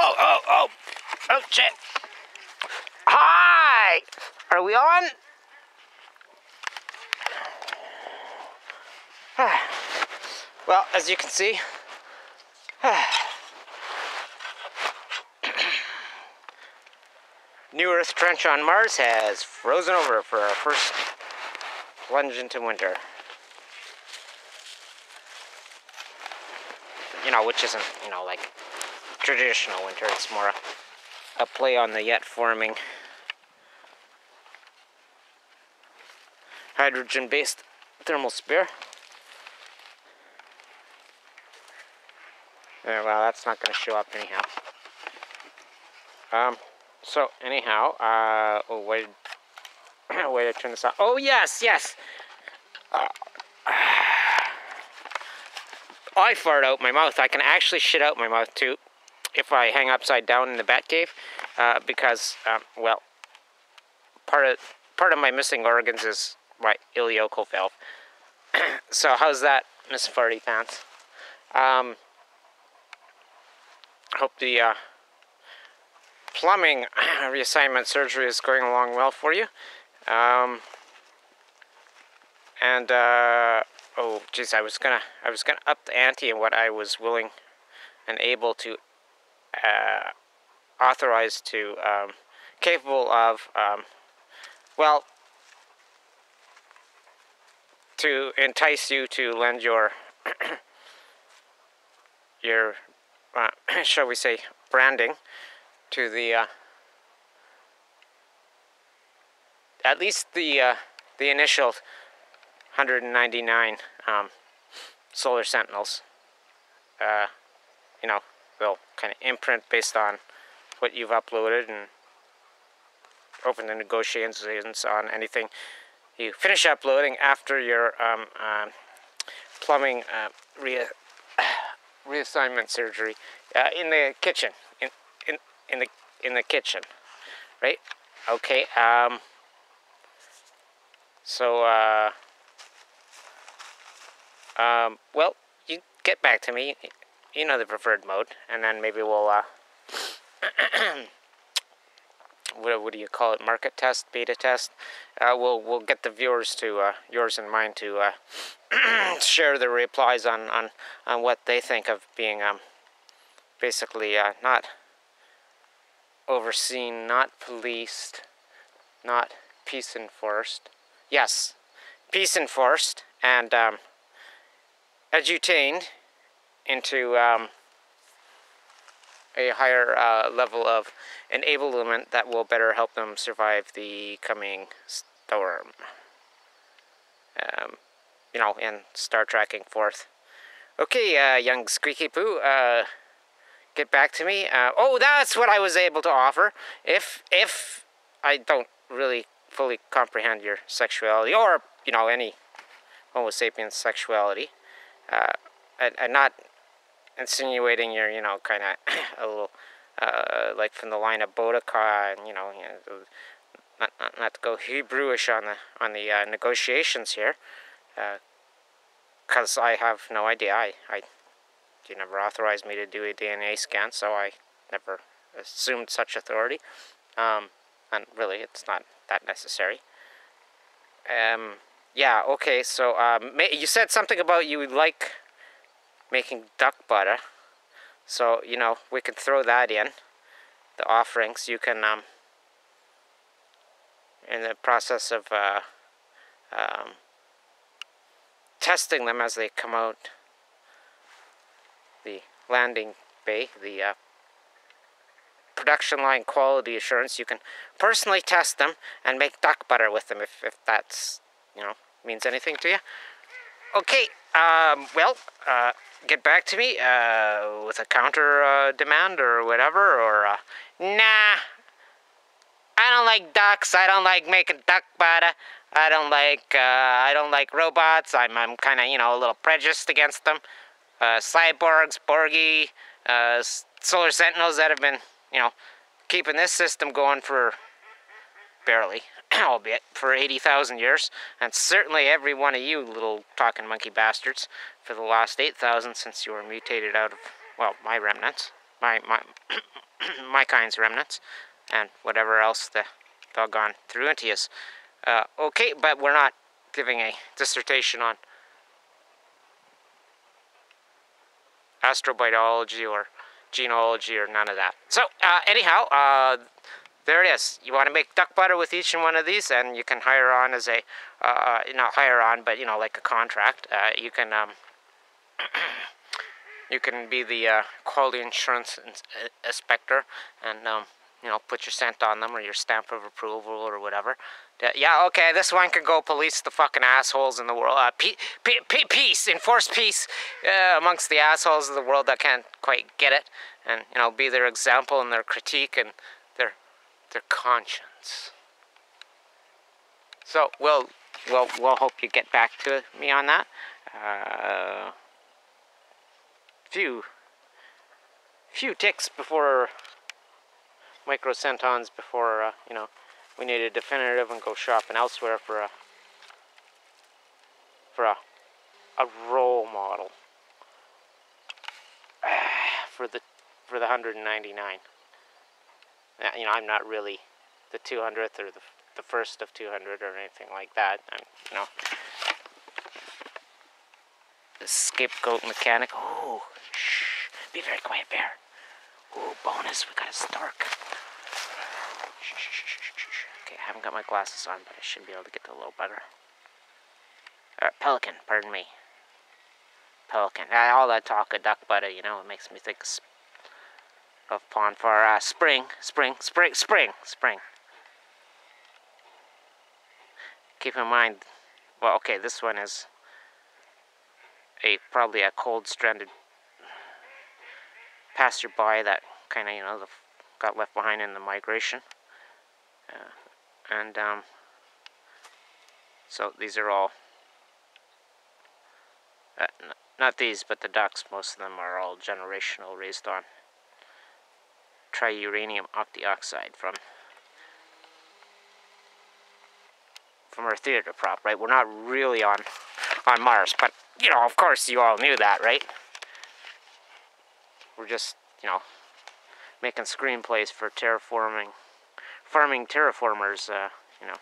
Oh, oh, oh. Oh, shit. Hi! Are we on? well, as you can see, New Earth Trench on Mars has frozen over for our first plunge into winter. You know, which isn't, you know, traditional winter. It's more a, play on the yet forming hydrogen based thermal spear. Yeah, well, that's not going to show up anyhow. Um, so anyhow, uh, oh, wait, wait to turn this off. Oh yes, yes. Uh, I fart out my mouth. I can actually shit out my mouth too, if I hang upside down in the bat cave, uh, because um, well, part of part of my missing organs is my ileocecal valve. so how's that, Miss Farty Pants? Um, hope the uh, plumbing reassignment surgery is going along well for you. Um, and uh, oh, geez, I was gonna I was gonna up the ante in what I was willing and able to uh, authorize to um, capable of um, well to entice you to lend your your uh, shall we say branding to the uh, at least the uh, the initial 199 um, solar sentinels. Uh, you know, they'll kind of imprint based on what you've uploaded and open the negotiations on anything you finish uploading after your um, um plumbing uh, re reassignment surgery uh, in the kitchen in, in in the in the kitchen right? Okay um so uh um well you get back to me you know the preferred mode and then maybe we'll uh what, what do you call it market test beta test uh, we'll we'll get the viewers to uh, yours and mine to uh, share their replies on, on on what they think of being um basically uh, not overseen, not policed, not peace enforced. Yes, peace enforced and um, edutained into um, a higher uh, level of enablement that will better help them survive the coming storm. Um, you know, and Star Trekking forth. Okay, uh, young Squeaky Poo, uh, get back to me. Uh, oh, that's what I was able to offer. If if I don't really fully comprehend your sexuality or you know any Homo sapiens sexuality, uh, and, and not insinuating you're you know kind of a little uh, like from the line of Boudica and you know, you know not, not not to go Hebrewish on the on the uh, negotiations here, because uh, I have no idea. I I you never authorized me to do a DNA scan, so I never assumed such authority. Um, and really, it's not that necessary. Um, yeah, okay, so um, you said something about you like making duck butter. So, you know, we can throw that in, the offerings. You can, um, in the process of uh, um, testing them as they come out, the landing bay, the uh, production line quality assurance. You can personally test them and make duck butter with them if, if that's, you know, means anything to you. Okay, um, well, uh, get back to me uh, with a counter uh, demand or whatever, or uh, nah, I don't like ducks. I don't like making duck butter. I don't like uh, I don't like robots. I'm I'm kind of you know a little prejudiced against them uh, cyborgs, Borgy, uh, solar sentinels that have been, you know, keeping this system going for barely, albeit for 80,000 years, and certainly every one of you little talking monkey bastards for the last 8,000 since you were mutated out of, well, my remnants, my, my, my kind's remnants, and whatever else the doggone threw into. Uh, okay, but we're not giving a dissertation on astrobiology or genealogy or none of that. So, uh, anyhow, uh, there it is. You want to make duck butter with each and one of these, and you can hire on as a, uh, not hire on, but you know, like a contract. Uh, you can, um, you can be the uh, quality insurance inspector, and um, you know, put your scent on them or your stamp of approval or whatever. Yeah, okay, this one can go police the fucking assholes in the world. Uh, pe- pe- peace, enforce peace uh, amongst the assholes of the world that can't quite get it, and you know, be their example and their critique and their conscience. So we'll we'll we'll hope you get back to me on that. Uh, few few ticks before microcentons before uh, you know we need a definitive and go shopping elsewhere for a for a a role model for the for the 199. You know, I'm not really the 200th or the the first of 200 or anything like that. I'm, you know, the scapegoat mechanic. Oh, shh! Be very quiet, bear. Oh, bonus! We got a Stark. Okay, I haven't got my glasses on, but I should be able to get to a little better. Uh, pelican, pardon me. Pelican. Uh, all that talk of duck butter, you know, it makes me think of pond for uh, spring, spring, spring, spring, spring. Keep in mind, well, okay, this one is a probably a cold stranded passerby that kind of, you know, got left behind in the migration. Uh, and um, so these are all uh, not these but the ducks most of them are all generational raised on triuranium octoxide from from our theater prop right we're not really on on Mars but you know of course you all knew that right we're just you know making screenplays for terraforming farming terraformers, uh, you know.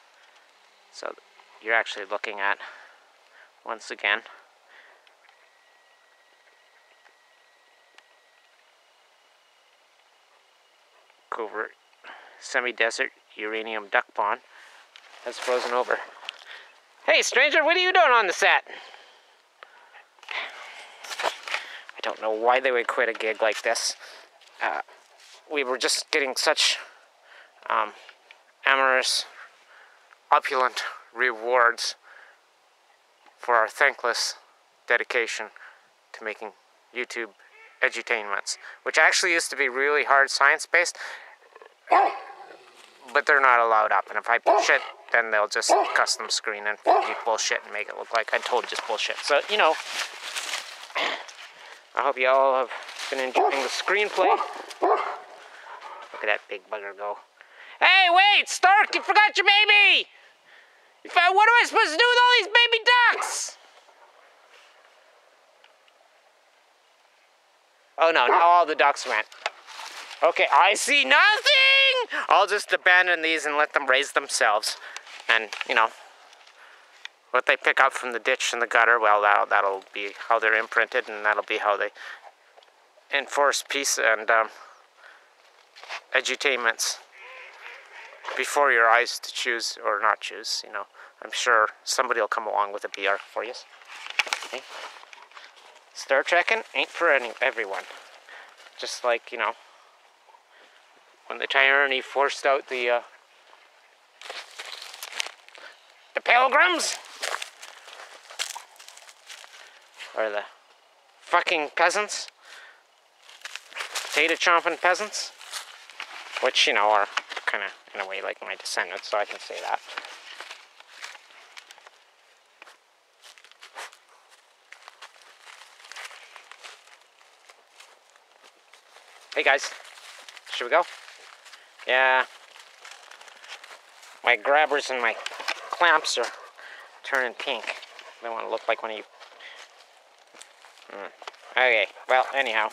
So you're actually looking at, once again, covert semi-desert uranium duck pond has frozen over. Hey stranger, what are you doing on the set? I don't know why they would quit a gig like this. Uh, we were just getting such um, amorous, opulent rewards for our thankless dedication to making YouTube edutainments, which actually used to be really hard science based, but they're not allowed up. And if I push it, then they'll just custom screen and bullshit and make it look like I told just bullshit. So, you know, I hope you all have been enjoying the screenplay. Look at that big bugger go. Hey, wait, Stark, you forgot your baby! What am I supposed to do with all these baby ducks? Oh no, now all the ducks went. Okay, I see nothing! I'll just abandon these and let them raise themselves. And, you know, what they pick up from the ditch and the gutter, well, that'll, that'll be how they're imprinted and that'll be how they enforce peace and um, edutainments before your eyes to choose or not choose. You know, I'm sure somebody will come along with a BR for you. Okay. Star Trekking ain't for any everyone. Just like you know, when the tyranny forced out the uh, the pilgrims or the fucking peasants, potato chomping peasants, which you know are kind of, in a way, like my descendants, so I can say that. Hey guys, should we go? Yeah. My grabbers and my clamps are turning pink. They want to look like one of you. Hmm. Okay, well, anyhow.